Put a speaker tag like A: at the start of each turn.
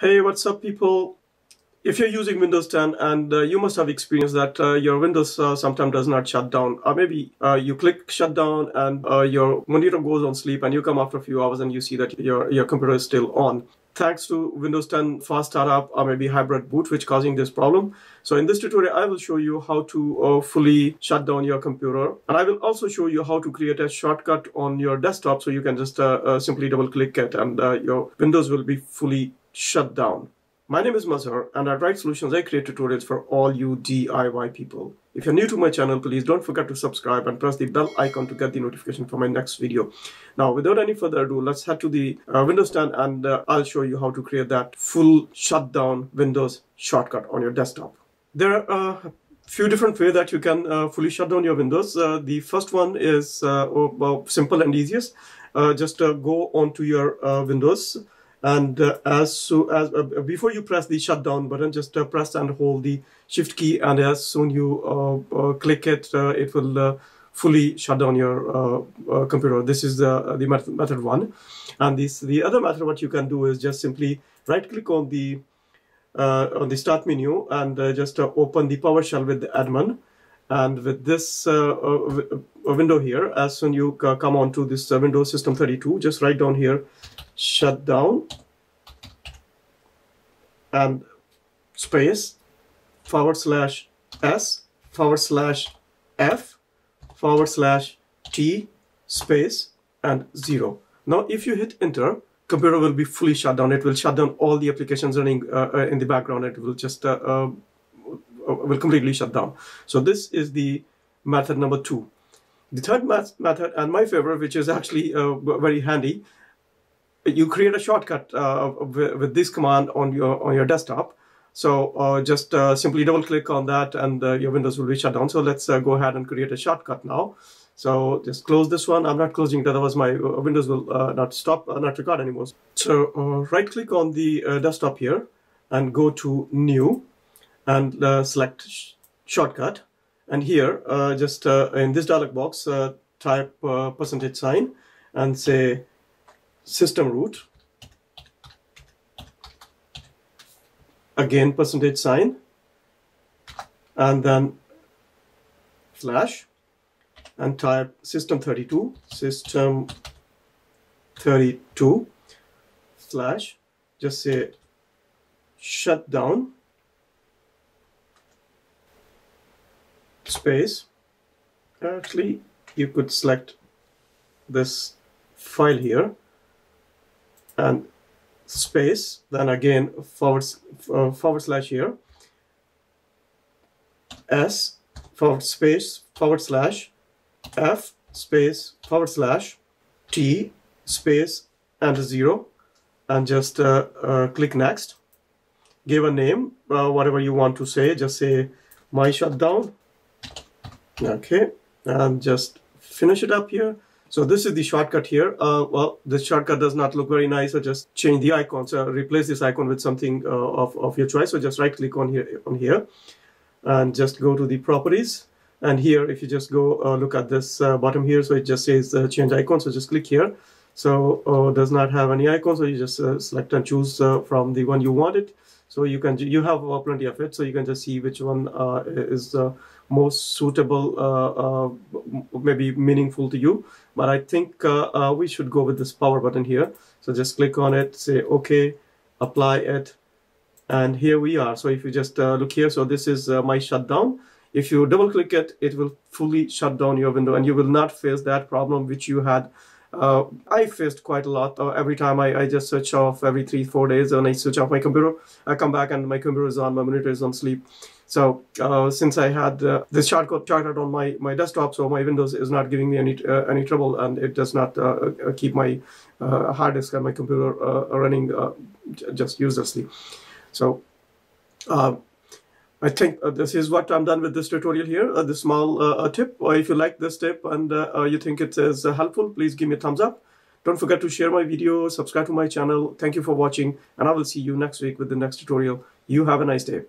A: Hey, what's up, people? If you're using Windows 10 and uh, you must have experienced that uh, your Windows uh, sometimes does not shut down, or maybe uh, you click shut down and uh, your monitor goes on sleep and you come after a few hours and you see that your, your computer is still on. Thanks to Windows 10 fast startup or maybe hybrid boot, which causing this problem. So in this tutorial, I will show you how to uh, fully shut down your computer. And I will also show you how to create a shortcut on your desktop so you can just simply double click it and your Windows will be fully shut down. My name is Mazhar and at Right Solutions I create tutorials for all you DIY people. If you're new to my channel, please don't forget to subscribe and press the bell icon to get the notification for my next video. Now, without any further ado, let's head to the uh, Windows 10 and uh, I'll show you how to create that full shutdown Windows shortcut on your desktop. There are uh, a few different ways that you can uh, fully shut down your Windows. Uh, the first one is uh, simple and easiest. just go onto your Windows and uh, as so as uh, before you press the shutdown button just uh, press and hold the shift key and as soon you uh, uh, click it uh, it will fully shut down your computer. This is the the method, method one. And this the other method what you can do is just simply right click on the on the start menu and just open the PowerShell with the admin. And with this window here as soon you come on to this Windows System 32 just write down here shut down and space forward slash s forward slash f forward slash t space and zero. Now if you hit enter, computer will be fully shut down. It will shut down all the applications running uh, uh in the background. It will just uh, uh, will completely shut down. So this is the method number two. The third method and my favorite, which is actually uh, very handy, you create a shortcut uh, with, this command on your on your desktop. So uh, just uh, simply double click on that and uh, your Windows will be shut down. So let's uh, go ahead and create a shortcut now. So just close this one. I'm not closing it, otherwise my Windows will not stop, not record anymore. So right click on the desktop here and go to new and select sh shortcut. And here, uh, just uh, in this dialog box, uh, type percentage sign and say system root. Again percentage sign. And then slash and type system32 system 32 slash just say shut space. Actually you could select this file here and space, then again forward, uh, forward slash here, S forward space forward slash. F space forward slash. T space and zero. And just uh, uh, click next. Give a name, uh, whatever you want to say, just say my shutdown. Okay, and just finish it up here. So this is the shortcut here. Uh, well, this shortcut does not look very nice. So just change the icon. So replace this icon with something uh, of, of your choice. So just right click on here, on here and just go to the properties. And here, if you just go uh, look at this uh, bottom here, so it just says uh, change icon. So just click here. So uh, does not have any icon. So you just select and choose from the one you wanted. So you can you have plenty of it. So you can just see which one is most suitable, uh, uh, maybe meaningful to you. But I think uh, we should go with this power button here. So just click on it, say OK, apply it, and here we are. So if you just look here, so this is my shutdown. If you double click it, it will fully shut down your window and you will not face that problem which you had uh, I faced quite a lot. Uh, every time I, I just switch off every three, four days and I switch off my computer, I come back and my computer is on, my monitor is on sleep. So uh, since I had uh, this shortcut charted on my, my desktop, so my Windows is not giving me any uh, any trouble, and it does not uh, uh, keep my uh, hard disk and my computer running just uselessly. So I think uh, this is what I'm done with this tutorial here. Uh, this small uh, uh tip. if you like this tip and uh, you think it is helpful, please give me a thumbs up. Don't forget to share my video, subscribe to my channel. Thank you for watching, and I will see you next week with the next tutorial. You have a nice day.